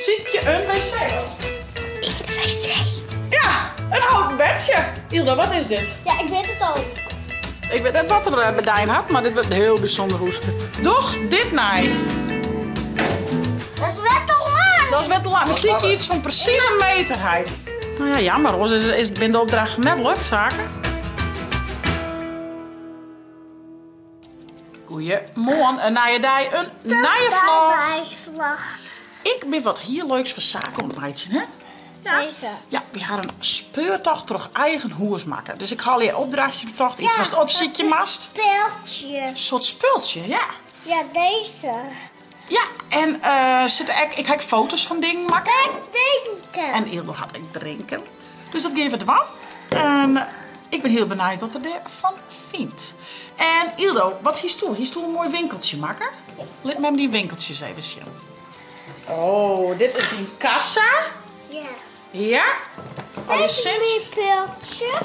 Ziet je een wc? In de wc. Ja, een houten bedje. Ilda, wat is dit? Ja, ik weet het al. Ik weet net wat er eh, bedijn had, maar dit wordt een heel bijzonder hoesje. Doch, dit nee. Dat is wel te lang. Dat is wel te lang. Dan zie je iets van precies een meterheid. Nou ja, jammer. Roos is, is binnen de opdracht net lukt zaken. Goeiemorgen, een nieuwe dag, een nieuwe vlog. vlag. Ik ben wat hier leuks voor zaken ontbijtje, hè? Deze. Ja, we gaan een speurtocht door eigen hoers maken. Dus ik haal je opdrachtjes betocht. Iets Ja, was het opzietje mast. Speeltje. Een soort speeltje, ja. Ja, deze. Ja, en eh zit ik, ik ga foto's van dingen maken. Denken. En Ildo gaat ik drinken. Dus dat geven we wel. En eh, ik ben heel benieuwd wat er van vindt. En Ildo, wat hier toe? Hier toe een mooi winkeltje maken. Laat me die winkeltjes even zien. Oh, dit is die kassa. Ja. Ja. Alleszins. speeltje.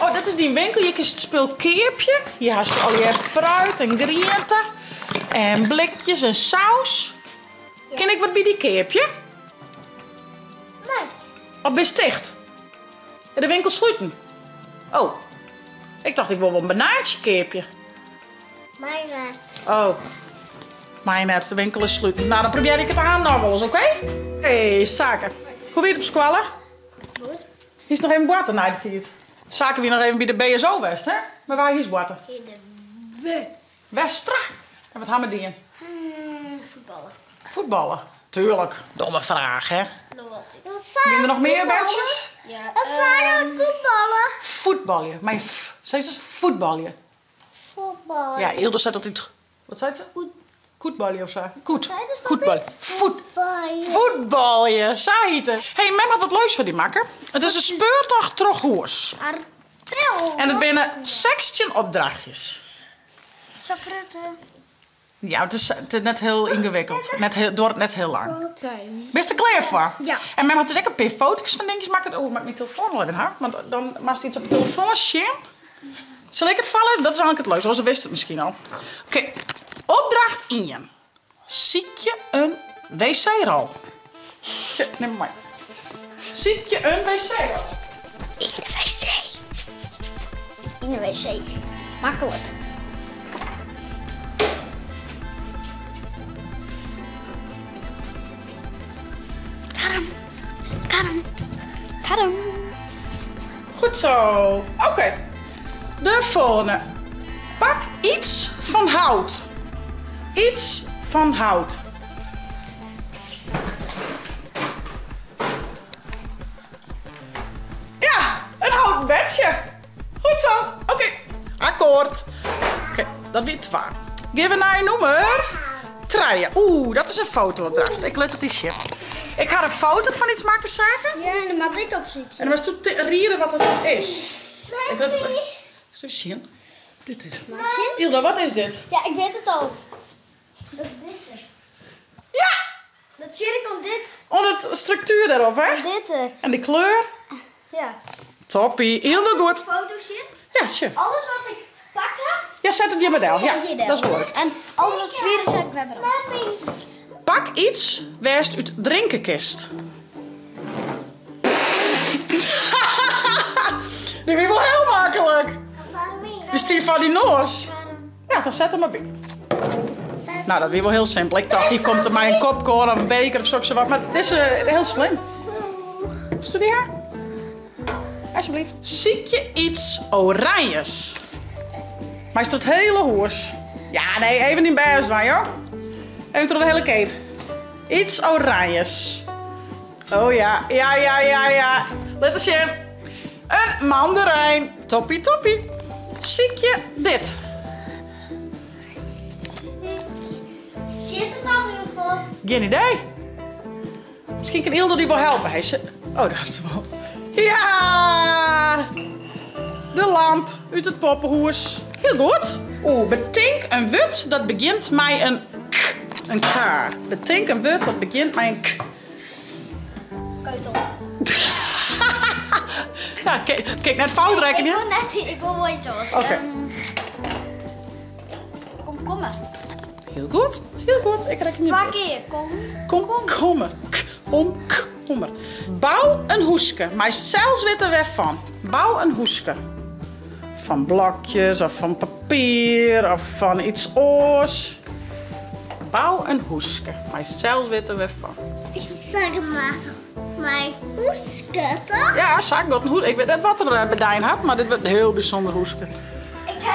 Oh, dat is die winkel. Je kiest het spul keerpje. Hier hast je al je fruit en groenten. En blikjes en saus. Ken ik wat bij die keerpje? Nee. Of ben je dicht? De winkel sluiten? Oh. Ik dacht ik wil wel een banaantje keerpje. Mijn. Oh. Maar net, de winkel is sluiten. Nou, dan probeer ik het aan nog wel eens, oké? hey, zaken. Hoe het op squallen? Goed. Hier is nog even water na de tijd. Zaken weer nog even bij de BSO West, hè? Maar waar is water? In de Westra. En wat hebben we die in? hmm, voetballen. Voetballen. Tuurlijk. Domme vraag, hè? Nog altijd. Wat Zijn er nog meer bedjes? Ja. Wat zijn er voetballen? Voetbalje. Mijn f. Zei ze voetbalje? Voetballen. Ja, Ilde zei dat iets... Wat zei ze? Koetbalje of zo. Koet. Zei dus niet? Voet. Voetbalje. Zei het. Hé, hey, Mem had wat leuks voor die makker. Het is een speurtocht terug hoers. En het binnen 16 opdrachtjes. Zo praten. Ja, het is, het is net heel ingewikkeld. Net heel, door net heel lang. Oké. Best er klaar voor? Ja. En men had dus ook een paar foto's van dingetjes maken. Oh, ik maak mijn telefoon wel even hard. Want dan maakt iets op de telefoon zien. Zal ik het vallen? Dat is eigenlijk het leukste. Ze wist het misschien al. Oké. Opdracht 1. Ziet je een wc-rol? Neem maar. Ziet je een wc-rol? In de wc. In de wc. Makkelijk. Karam. Karam. Karam. Goed zo. Oké. De volgende. Pak iets van hout. Iets van hout. Ja, een houten bedje. Goed zo. Oké. Akkoord. Oké, dat weer twee. Geef naar je nummer. Treien. Oeh, dat is een fotoopdracht. Ik let het eens hier. Ik ga een foto van iets maken, zaken. Ja, en dan mag ik op. En dan was toen te rieren wat het is. Dat Zo zien. Dit is. Ilda, wat is dit? Ja, ik weet het al. Dat is deze. Ja! Dat cirkel dit. Onder het structuur daarop, hè? Dit. eh, En de kleur. Ja. Toppie. Heel goed. Foto's hier. Ja, sure. Alles wat ik gepakt heb. Ja, zet het in je model. Ja, hier dat is wel leuk. En alles wat zwieren zet ik bij me erop. Pak iets, werst uit drinkenkist. Dit is wel heel makkelijk. Dus die van die noos. Ja, dan zet hem maar bij. Nou, dat is wel heel simpel. Ik dacht, hier komt er maar een kopcorn of een beker of zo. Maar dit is eh, heel slim. Studeer. Alsjeblieft. Zie je iets oranjes? Maar is dat hele hoers? Ja, nee, even niet bij waar, joh. Even door de hele keet. Iets oranjes. Oh ja, ja, ja, ja, ja. Let in. Een mandarijn. Toppie, toppie. Zie je dit? Geen idee. Misschien kan Ildo die wel helpen. Hij zit... Oh, daar is ze wel. Ja! De lamp uit het poppenhoes. Heel goed. Oeh, betink een wut dat begint met een k. Een k. Betink een wut dat begint met een k. Keutel. Ja, kijk, kijk naar het fout Ik rekenen. wil net, ik wil wel iets anders. Oké. Ehm, kom, kom maar. Heel goed, heel goed. Ik reken je Paar goed. keer, kom. Kom, kom maar. K, Honk. Hummer. Bouw een hoeske. Maar zelfs weet er weg van. Bouw een hoeske. Van blokjes of van papier of van iets oors. Bouw een hoeske. Maar zelfs weet er weg van. Ik zeg maar, mijn hoeske, toch? Ja, zak dat een hoeske. Ik weet net wat er eh, bedijn had, maar dit wordt een heel bijzonder hoeske. Ik ga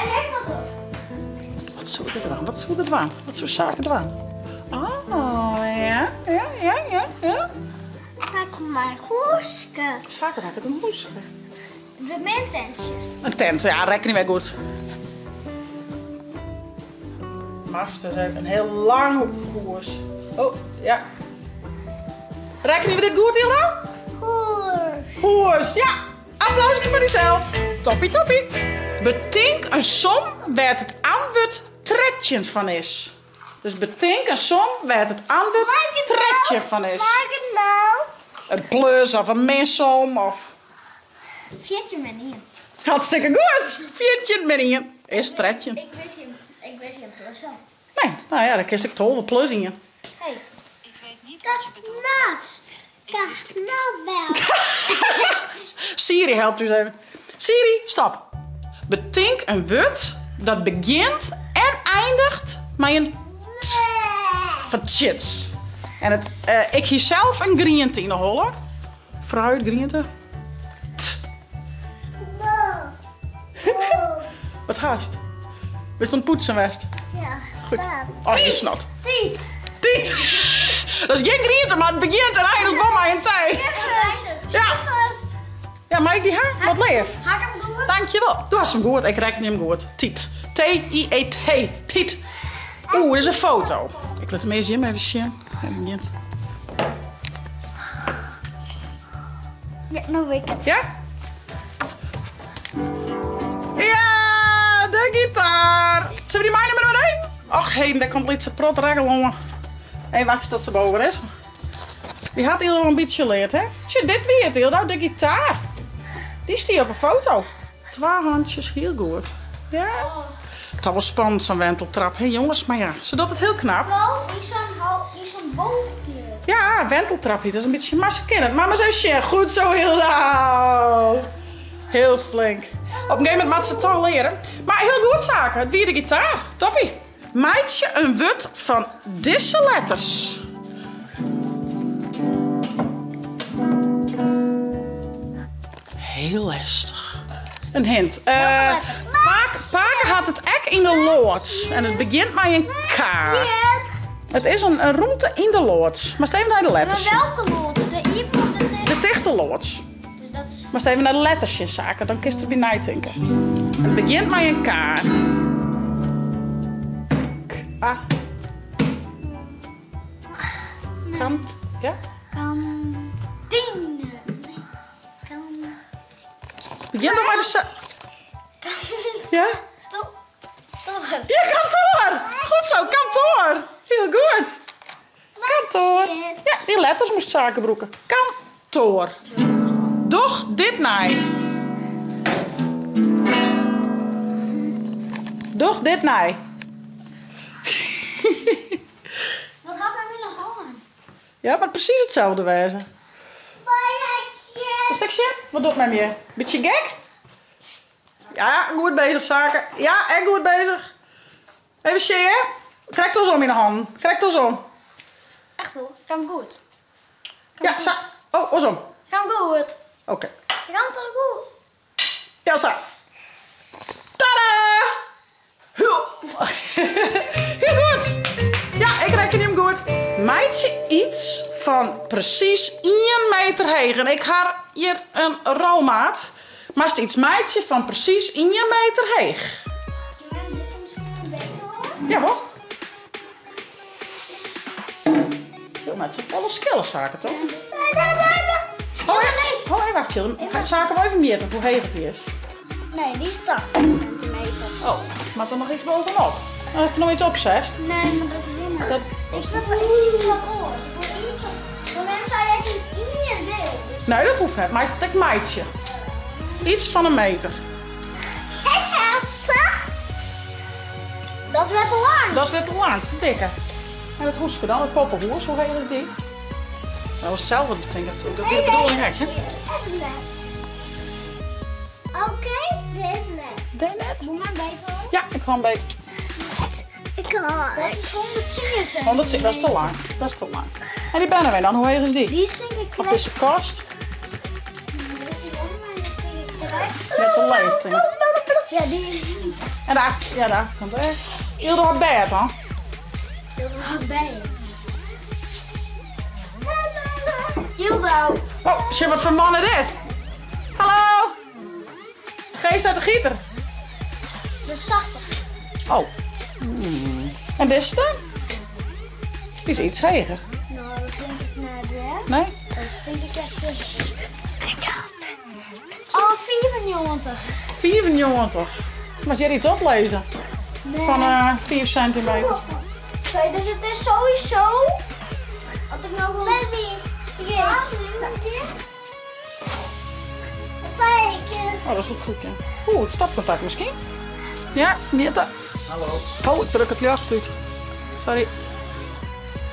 wat zou er dan? Wat zou er dan? Wat zou zaken dan? Oh, ja, ja, ja, ja, ja. Kijk, mijn hoeske. Zaken het een hoeske. De mintentje. Een tent, ja, rekening mee goed. Master zijn een heel lang koers. Oh, ja. Rekenen we dit goed, Hilda? Hoer. Koers, ja. Applausje voor jezelf. Toppie, toppie. Betink een som waar het antwoord tredje van is. Dus betink een som waar het antwoord tredje van is. Maak het nou. Een plus of een minsom of... Vietje manier. Hartstikke goed. Viertje meneer. Is tredje. Ik wist geen, ik wist geen plus. Nee, nou ja, dan kies ik toch wel plus in je. Hey. Ik weet niet wat je bedoelt. Nuts. Kast nat wel. Siri helpt u eens even. Siri, stop. Betink een woord dat begint eindigt met een t van chits. En het, eh, ik hier zelf een groente in de holle. Fruit. Wat haast? We stond poetsen west. Ja. Goed. Oh, je snot. Tiet. Tiet. Dat is geen groente, maar het begint en eindigt wel maar een tijd. Ja. Ja, maar ik die haar? Wat leef. Hak hem goed. Dankjewel. Du hast hem goed. Ik reken hem goed. Tiet. T-I-E-T. Oeh, dit is een foto. Ik laat hem eens hier even zien. Even zien. Ja, nou weet ik het. Ja? Ja, de gitaar. Zullen we die mijne maar één? Och, hé, daar komt iets prot regelen. Hé, wacht tot ze boven is. Die had hier al een beetje geleerd, hè? Tje, dit weer het heel nou, de gitaar. Die is die op een foto. Twee handjes, heel goed. Ja. Het was wel spannend, zo'n wenteltrap. Hé jongens, maar ja, ze doet het heel knap. Wel, is hal- is zo'n boogje. Ja, wenteltrapje, dat is een beetje massa kennen. Mama shit, goed zo heel. Heel flink. Op een gegeven moment moet ze het toch leren. Maar heel goed zaken, het weer de gitaar. Toppie. Meidje een wut van deze letters. Heel lastig. Een hint. Eh Paak, had het in de loods. En het begint met een K. Het is een, een route in de loods. Maar steven naar de letters. Maar welke loods? De Iep of de T? De dichte loods. Dus dat is... Maar steven naar de lettersjes zaken. Dan kist er bij nadenken. En het begint met een K. K. A. Kant. Ja? Kan... Tien. Kan... Begin dan maar de... Ja? Toch? Ja, kantoor! Goed zo, kantoor! Heel goed. Kantoor. Ja, die letters moest zakenbroeken. Kantoor. Doch dit naai. Doch dit naai. Wat gaat mijn willen hangen? Ja, maar precies hetzelfde wezen. Een stukje? Wat doet met je? Beetje gek? Ja, goed bezig zaken. Ja, en goed bezig. Even share. Krijg het ons om in de hand. Krijg het ons om. Echt hoor, kan goed. Ja, sa. Oh, ons om. Kan goed. Oké. Kan toch goed? Ja, zo. Tada! Heel, Heel goed. Ja, ik reken hem goed. Meidje iets van precies 1 meter heeg. En ik ga hier een rolmaat. Maar het is iets meidje van precies 1 meter heeg. Ja, hoor. Zo, maar het zijn volle skillenzaken, toch? Oh, nee. Oh, wacht, Jill. Ga zaken wel even meten hoe heeg het is. Nee, die is 80 centimeter. Oh, maar er nog iets bovenop. Dan is er nog iets op, zes. Nee, maar dat wil ik. Dat, Ik wil wel iets van oors. Ik wil iets van... Voor hem zei jij in één deel. Dus... nee, dat hoeft niet. Maar het is een meidje. Iets van een meter. Dat is wel te lang. Dat is weer te lang, te dikke. En het hoeske dan, het poppenhoers, hoe heet het ding? Dat was hetzelfde, denk ik. Dat is de bedoeling, hè? Oké, dit net. Deed net? Doe maar beter. Ja, ik ga een beetje. Ik kan. Dat is 110 cent. 110, dat is te lang. Dat is te lang. En die Benjamin dan, hoe heeg is die? Die is denk ik Wat is de kost? Met de leefting. Ja, die En de, achter, ja, de achterkant echt. Heel hard bed dan. heel hard bij je. Hildo. Oh, shit, wat voor man is dit? Hallo? Geest uit de gieter. De starter. Oh. En deze dan? Die is iets heger. Nou, dat denk ik naar de. Nee? Dat vind ik echt. Oh, 94. 94. Mag jij iets oplezen? Nee. Van eh 4 centimeter. Oké, dus het is sowieso. Had ik nou gewoon. Baby. Ja. Twee keer. Oh, dat is wel goed, ja. Oeh, het stopcontact misschien. Ja, Mirta. Hallo. Oh, ik druk het licht uit. Sorry.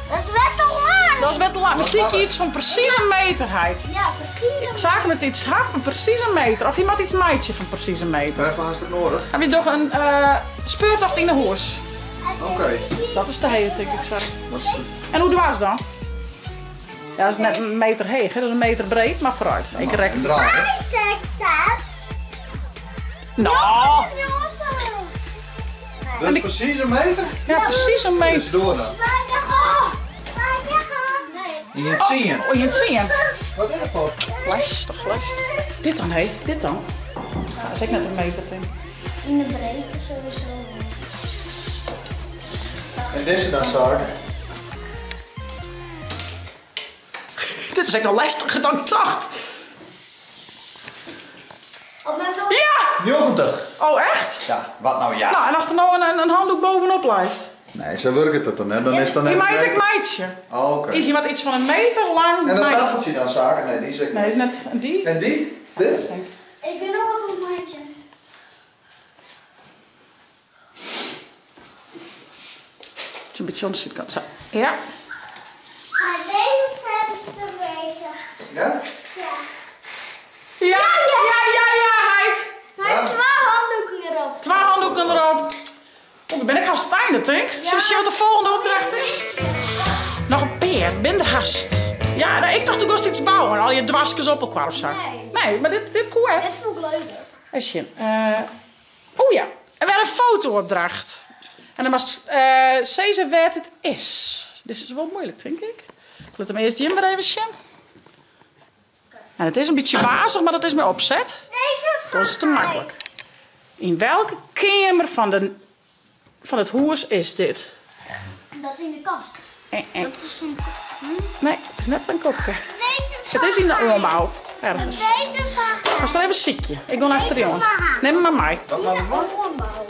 Dat is wel te lang. Dat is wel te lang. Dan zie ik iets van precies een meterheid. Ja, precies. Ik zag met iets haf van precies een meter. Of iemand iets meidje van precies een meter. Even haast het nodig. Heb je toch een eh speurtocht in de hoes? Oké. Dat is de hele, denk ik, sorry. Dat is En hoe dwars dan? Ja, dat is net een meter heeg, hè? dat is een meter breed, maar vooruit. Ik rek. een draad, hè? Nou, Dat is precies een meter. ja, precies een Dus meter. door dan. Je hebt zien. Oh, je het zien. Wat is het voor? Lastig, lastig. Dit dan, hé? Dit dan? Ja, dat is ook net een meter, Tim. In de breedte sowieso. En deze dan zaak. Dit is echt nog lastiger dan ik dacht. Op mijn nog. Ja! 90. Oh, echt? Ja, wat nou ja? Nou, en als er nou een, een handdoek bovenop lijst? Nee, zo werkt het dan, hè? Dan is dan Die even maakt ik meidje. Oh, oké. Iemand iets van een meter lang. En dat meidje. tafeltje dan zaken? Nee, die zeg ik Nee, is net die. En die? Dit? Ik ben nog wat op maatje. Het is een beetje anders. kan- Zo. Ja. Maar deze verder te weten. Ja? Ja. Ja, ja, ja, ja, Heid. Maar Ja. twee handdoeken erop. Twee handdoeken erop. Oh, dan ben ik haast op het denk ik. Zullen we zien wat de volgende opdracht is? Nog een peer, ben er haast. Ja, nou, ik dacht toen was iets bouwen. Al je dwaskes op elkaar of zo. Nee. Nee, maar dit, dit cool, hè? Dit vond ik leuker. Als je, eh oh ja, en weer een fotoopdracht. En dan was eh Cesar wat het is. Dit is wel moeilijk, denk ik. Ik laat hem eerst Jim maar even zien. En het is een beetje wazig, maar dat is mijn opzet. Dat is te makkelijk. In welke kamer van, de, van het huis is dit? Dat is in de kast. Eh, eh. Dat is een... Nee, het is net een kopje. Het is in de ombouw. Ergens. Deze van... Ga maar even ziekje. Ik ga achter jou. Neem maar mij. Wat wat? Ombouw.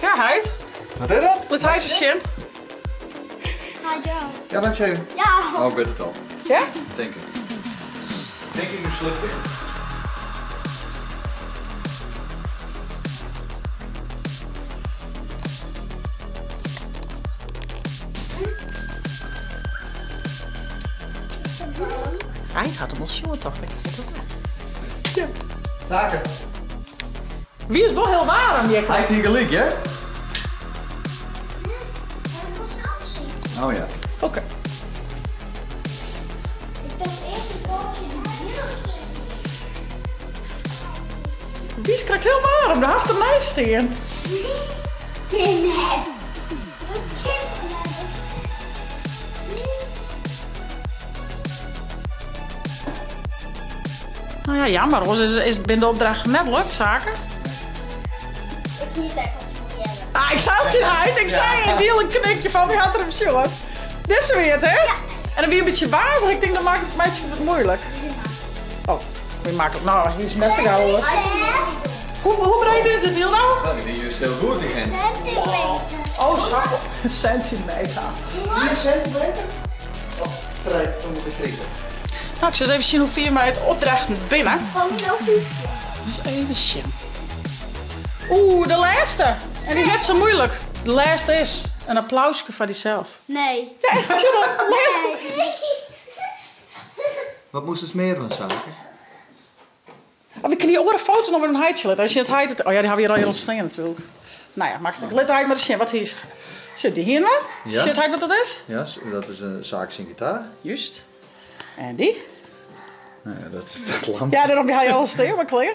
Ja, Heid. Wat is dat? Laat Heid eens zien. Ga jou. Ja, wat zeg je? Ja. Oh, ik weet het al. Ja? Denk ik. Denk ik een in. Hem al zo, dacht ik. Ja. Zaken. Wie is wel heel warm, die Hij heeft hier gelijk, hè? Zien. Oh ja. Oké. Ik dacht eerst een pootje was. Wie is krijgt heel warm? Daar had er naast staan. Nee, ja, jammer. Ons is, is binnen de opdracht net lukt, zaken. Ik hier was voor jij. Ah, ik zou het je uit. Ik zei, ik deel een knikje van, wie had er een short? Dit is weer het, hè? En dan weer een beetje wazig. Ik denk, dat maakt het meisje wat moeilijk. Oh, weer makkelijk. Nou, hier is met z'n houden. Hoe, hoe breed is dit wiel nou? Dat is juist heel goed, gent. Centimeter. Oh, schat. Een centimeter. 4 centimeter? Of 3, ongeveer 3. Nou, ik zal eens even zien hoe vier mij het opdrachten binnen. Van die nou vijf keer. Dus even zien. Oeh, de laatste. En die is net zo moeilijk. De laatste is een applausje van diezelf. Nee. Ja, echt, zie je dat? De laatste. Nee. Wat moest het smeren van zaken? Oh, we kunnen die andere foto's nog met een heidje. Als je het heid... het- Oh ja, die hebben we hier al heel steen natuurlijk. Nou ja, makkelijk. Let uit maar eens zien. Wat is het? Zit die hier nou? Ja. Zit hij wat dat is? Ja, dat is een zaak zijn gitaar. Juist. En die? Nou ja, dat is dat lamp. Ja, daarom heb je al steen, maar kleer.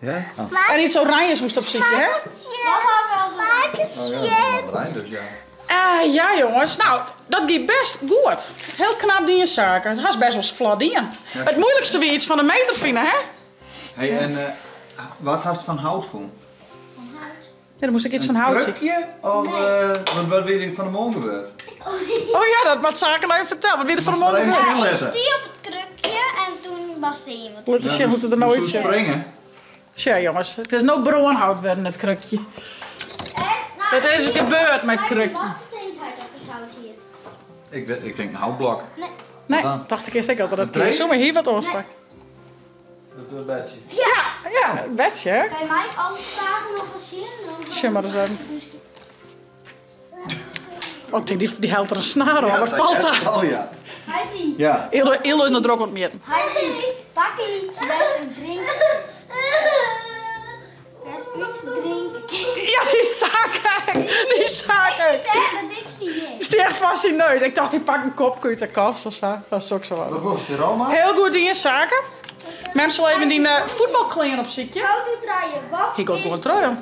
Ja? Oh. En iets oranjes moest op zitten, hè? Wat hebben we als Oh ja, dat is een dus, ja. Eh, ja, jongens. Nou, dat gaat best goed. Heel knap dienstzaken. Het is best wel vlot. Het moeilijkste weer iets van een meter vinden, hè? Hey, en eh, wat had je van hout voor? Ja, dan moest ik iets van hout zien. Of eh, wat, wat weet je van de mond gebeurd? Oh ja, dat wat zaken nou even vertellen. Wat weer er van de even morgen? zien Ik stie op het krukje en toen was er iemand. Let eens zien, moeten er nooit Zo springen. Tja, jongens. Het is no broonhout werden, het krukje. En, nou, Dat is hier- gebeurd met Kijk, krukje. Wat denkt hij dat er zout hier? Ik, weet- ik denk een houtblok. Nee. Nee, dacht ik eerst ook al dat Een het tree? zomaar hier wat oorspak. Dat bedje. Ja. Ja, een bedje, hè? Kan je mij alle vragen nog eens zien? Maar eens even. Oh, die, die, die helpt er een snaar om. Wat valt daar? Oh ja. Heidi. Ja. Ilo, Ilo is nog druk aan het meer. Heidi, pak iets. Best een drinken. Best iets drinken. Ja, die zaken. Die zaken. Dat die echt vast in neus? Ik dacht, die pakt een kopje uit de kast of zo. Dat is ook zo wat. Wat was? Heel goed die zaken. Mensen even die uh, voetbalkleren op zitje. Houd u draaien. Wat Ik ook trui dit?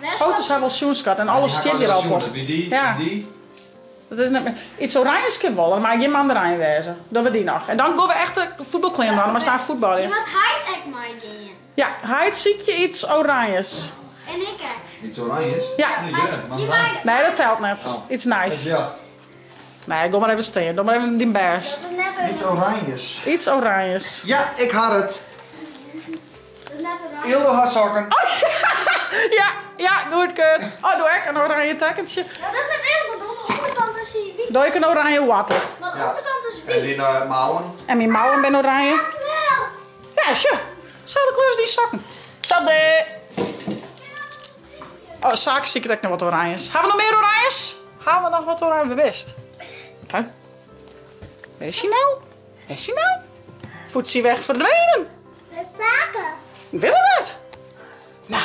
Best Foto's hebben wel zoenskat en alles zit hier al op. Die? Ja. Die? Dat is net meer. Iets oranjes kan wel, dan maak je mandarijn wezen. Dan we die nog. En dan gaan we echt de voetbalkleren aan, maar staan voetbal in. Iemand hide echt mij dingen. Ja, hij ziet je iets oranjes. En ik echt. Iets oranjes? Ja. Nee, Maar ja, dat telt net. Oh. Iets nice. Ja. Nee, ga maar even staan. Doe maar even die best. Dat Iets oranjes. Iets oranjes. Ja, ik had het. Dat is net een... Ildo had zakken. Ja, ja, goed, kut. Oh, doe ik een oranje tekentje. Ja, dat is net eerlijk, want de onderkant is hier wit. Doe ik een oranje water. Maar de Ja. onderkant is En die wit. uh, mouwen. En mijn mouwen ben oranje. Ja, sure. Zelfde kleur als die sokken. Zelfde. Oh, zaken zie ik dat ik nog wat oranjes. Hebben we nog meer oranjes? Gaan we nog wat oranje best? Huh? Waar is hij nou? Waar is hij nou? Voetsie weg verdwenen. De zaken. Ik wil het. Nou.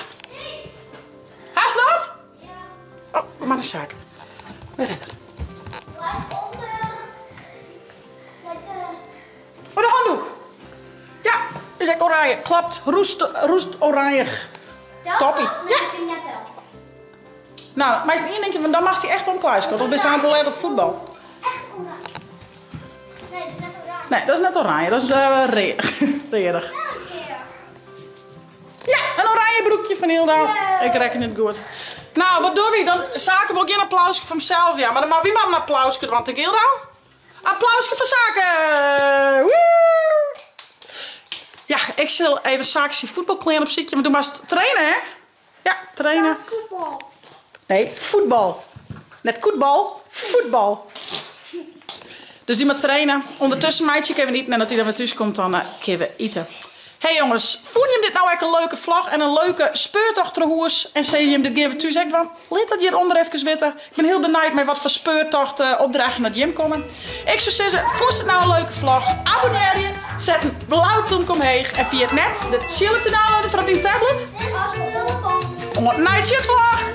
Haast dat? Ja. Oh, kom maar een zaak. Waar is is ik oranje. Klapt. Roest, roest oranje. Toppie. Ja. Nou, maar één denk je, van, dan mag hij echt wel een kwijt. Dat is aan te leren op voetbal. Echt oranje. Nee, het is net oranje. Nee, dat is net oranje. Dat is uh, re een. Ja, een oranje broekje van Hilda. Yeah. Ik reken het goed. Nou, wat doen we? Dan zaken we ook geen applausje van mezelf. Ja, maar dan mag wie maar een applausje, want ik Hilda. Applausje voor zaken. Woe! Ja, ik zal even zaken voetbalkleren op zitje. Maar doe maar eens trainen, hè? Ja, trainen. Voetbal. Nee, voetbal. Net voetbal, voetbal. Dus die moet trainen. Ondertussen meidje kunnen we niet. En dat hij dan weer thuis komt, dan uh, kunnen we eten. Hey jongens, voel je dit nou echt een leuke vlog en een leuke speurtocht trouwens? En zie je hem dit even toe zeggen van, laat dat hieronder even weten. Ik ben heel benieuwd met wat voor speurtochten opdrachten naar Jim komen. Ik zou zeggen, vond het nou een leuke vlog? Abonneer je, zet een blauwtje omheen en via het net de chill te downloaden van op je tablet. En als we van. Om het night shit vlog!